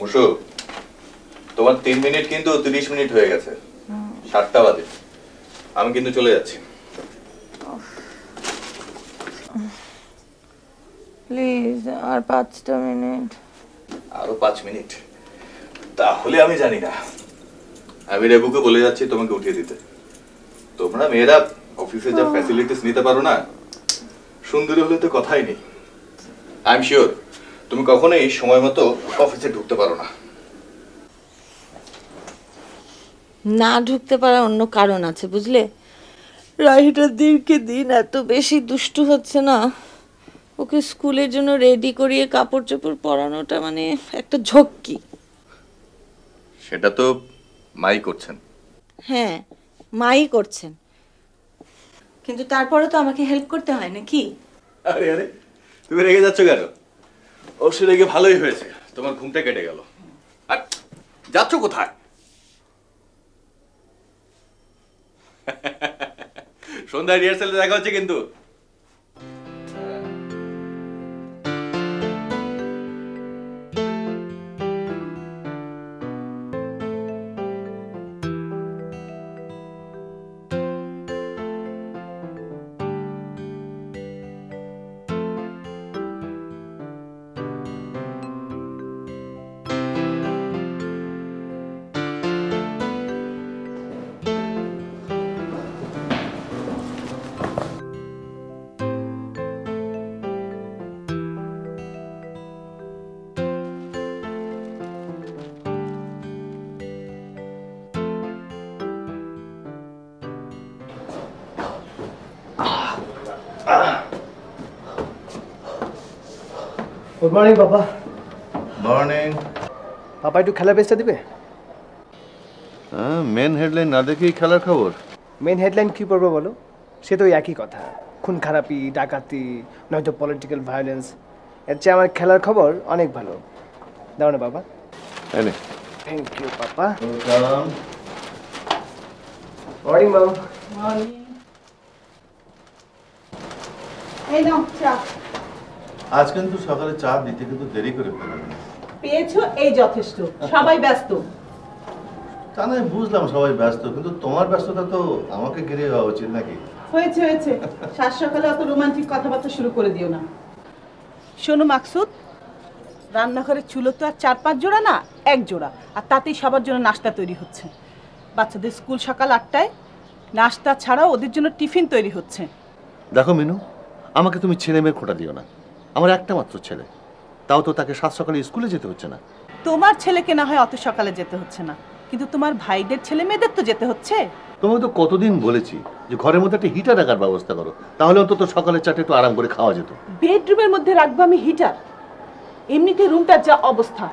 মুসু তোমার তিন মিনিট কিন্তু তিরিশ মিনিট হয়ে গেছে। সাতটা বাজে। আমি কিন্তু চলে যাচ্ছি। প্লিজ আর পাঁচটা মিনিট। আরও পাঁচ মিনিট? তাহলে আমি জানি না। আমি রেবুকে বলে যাচ্ছি তোমাকে উঠিয়ে দিতে। তোমরা মেয়েরা অফিসে যা ফ্যাসিলিটিস নিতে পারো না সুন্দরী হলে তো কথাই নেই। আই এম শিওর তুমি কখনোই সময় মতো অফিসে ঢুকতে পারো না। না ঢুকতে পারার অন্য কারণ আছে বুঝলে? রাহিটা দিনকে দিন এত বেশি দুষ্টু হচ্ছে না। ওকে স্কুলের জন্য রেডি করিয়ে কাপড় চোপড় পরানোটা মানে একটা ঝক্কি। সেটা তো মাই করছেন। হ্যাঁ মাই করছেন। কিন্তু তারপরে তো আমাকে হেল্প করতে হয় নাকি? আরে আরে তুমি রেগে যাচ্ছ কেন? অবশ্যই রেগে ভালোই হয়েছে। তোমার ঘুমটা কেটে গেল। আর যাচ্ছ কোথায়? সন্ধ্যায় রিহার্সালে দেখা হচ্ছে কিন্তু। গুড মর্নিং বাবা মর্নিং পাপা একটু খেলার পেজটা দিবে মেন হেডলাইন না দেখেই খেলার খবর মেন হেডলাইন কী পড়বে বলো সে তো ওই একই কথা খুন খারাপি ডাকাতি নয়তো পলিটিক্যাল ভায়োলেন্স এর চেয়ে আমার খেলার খবর অনেক ভালো দাও না বাবা এনে thank you papa morning ma'am এই নাও চা আজ কিন্তু সকালে চা দিতে কিন্তু দেরি করে ফেললাম পেয়েছ এই যথেষ্ট। সবাই ব্যস্ত। তা নয় বুঝলাম সবাই ব্যস্ত কিন্তু তোমার ব্যস্ততা তো আমাকে ঘিরে হওয়া উচিত নাকি? হয়েছে হয়েছে। সাত সকালে অত রোমান্টিক কথাবার্তা শুরু করে দিও না। শোনো মাকসুদ রান্নাঘরের চুলো তো আর চার পাঁচ জোড়া না এক জোড়া। আর তাতেই সবার জন্য নাস্তা তৈরি হচ্ছে। বাচ্চাদের স্কুল সকাল আটটায় নাস্তা ছাড়াও ওদের জন্য টিফিন তৈরি হচ্ছে। দেখো মিনু আমাকে তুমি ছেলে মেয়ের খোটা দিও না। আমার একটা মাত্র ছেলে। তাও তো তাকে সাত সকালে স্কুলে যেতে হচ্ছে না। তোমার ছেলেকে না হয় অত সকালে যেতে হচ্ছে না। কিন্তু তোমার ভাইদের ছেলে মেয়েদের তো যেতে হচ্ছে। তোমাকে তো কতদিন বলেছি যে ঘরের মধ্যে একটা হিটার রাখার ব্যবস্থা করো। তাহলে অন্তত সকালে চারটে একটু আরাম করে খাওয়া যেত। বেডরুমের মধ্যে রাখব আমি হিটার এমনিতে রুমটার যা অবস্থা।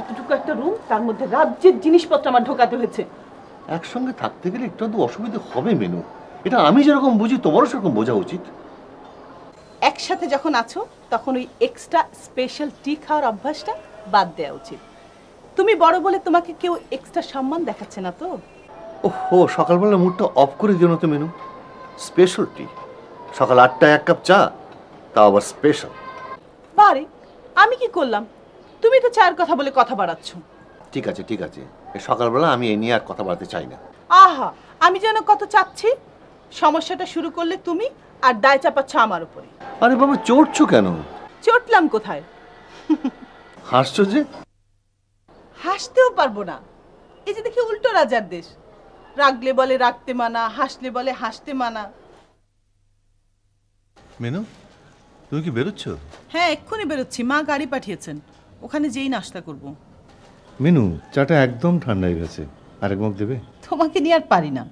এতটুকু একটা রুম তার মধ্যে রাজ্যের জিনিসপত্র আমার ঢোকাতে হয়েছে। একসঙ্গে থাকতে গেলে একটু অসুবিধা হবে মেনু এটা আমি যেরকম বুঝি তোমারও সেরকম বোঝা উচিত। একসাথে যখন আছো তখন ওই এক্সট্রা স্পেশাল টি খাওয়ার অভ্যাসটা বাদ দেওয়া উচিত। তুমি বড় বলে তোমাকে কেউ এক্সট্রা সম্মান দেখাচ্ছে না তো? ওহো সকালবেলা মুডটা অফ করে দিও না তো মেনু। স্পেশাল টি সকাল আটটায় এক কাপ চা তাও আবার স্পেশাল বারে আমি কি করলাম? তুমি তো চায়ের কথা বলে কথা বাড়াচ্ছ। ঠিক আছে ঠিক আছে। সকালবেলা আমি এই নিয়ে আর কথা বাড়াতে চাই না। আহা আমি যেন কত চাচ্ছি সমস্যাটা শুরু করলে তুমি আর দায় চাপাচ্ছ আমার উপরে। আরে বাবা চড়ছো কেন? চটলাম কোথায়? হাসছো যে? হাসতেও পারব না। এই যে দেখি উল্টো রাজার দেশ। রাগলে বলে রাখতে মানা হাসলে বলে হাসতে মানা। মেনু তুমি কি বেরোচ্ছ? হ্যাঁ এক্ষুনি বেরোচ্ছি। মা গাড়ি পাঠিয়েছেন। ওখানে যেই নাস্তা করব। মেনু চাটা একদম ঠান্ডা হয়ে গেছে। আরেক মুখ দেবে? তোমাকে নিয়ে আর পারি না।